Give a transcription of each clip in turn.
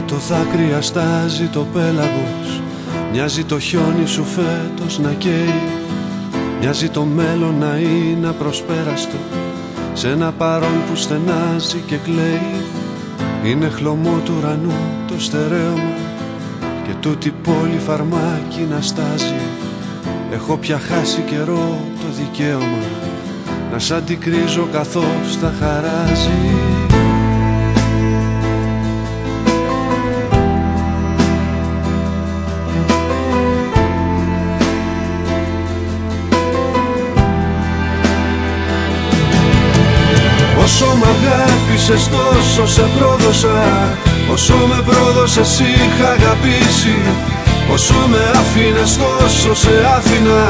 Το δάκρυ αστάζει το πέλαγος. Μοιάζει το χιόνι σου φέτος να καίει. Μοιάζει το μέλλον να είναι απροσπέραστο. Σε ένα παρόν που στενάζει και κλαίει. Είναι χλωμό του ουρανού το στερέωμα. Και τούτη πόλη φαρμάκι να στάζει. Έχω πια χάσει καιρό το δικαίωμα. Να σ' αντικρίζω καθώς τα χαράζει αγάπησες τόσο σε πρόδωσα. Όσο με πρόδωσες είχα αγαπήσει. Όσο με άφηνες τόσο σε άφηνα.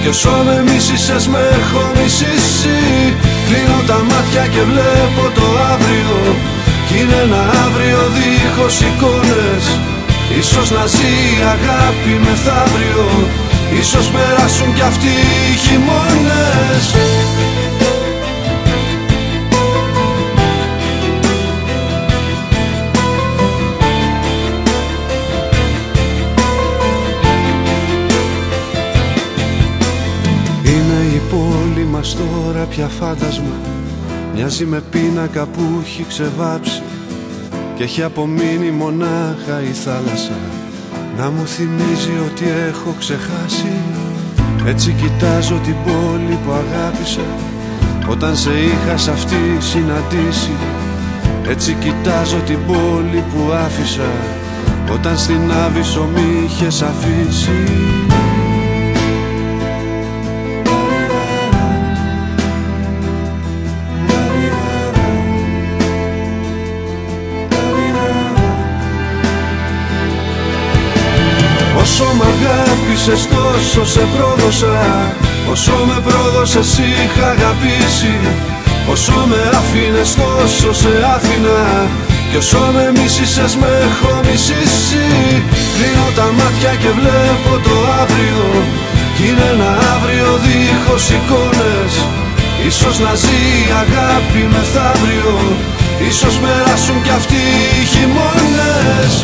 Κι όσο με μίσησες με έχω μισήσει. Κλείνω τα μάτια και βλέπω το αύριο. Κι είναι ένα αύριο δίχως εικόνες. Ίσως να ζει η αγάπη μεθαύριο. Ίσως περάσουν κι αυτοί οι χειμώνες μας τώρα πια φάντασμα. Μοιάζει με πίνακα που έχει ξεβάψει. Και έχει απομείνει μονάχα η θάλασσα. Να μου θυμίζει ότι έχω ξεχάσει. Έτσι κοιτάζω την πόλη που αγάπησα. Όταν σε είχα σ' αυτή συναντήσει. Έτσι κοιτάζω την πόλη που άφησα. Όταν στην Άβυσσο μ' είχες αφήσει Όσο μ' αγάπησες τόσο σε πρόδωσα. Όσο με πρόδωσες είχα αγαπήσει. Όσο με άφηνες τόσο σε άφηνα. Κι όσο με μίσησες με έχω μισήσει. Κλείνω τα μάτια και βλέπω το αύριο. Κι είναι ένα αύριο δίχως εικόνες. Ίσως να ζει η αγάπη μεθαύριο. Ίσως περάσουν κι αυτοί οι χειμώνες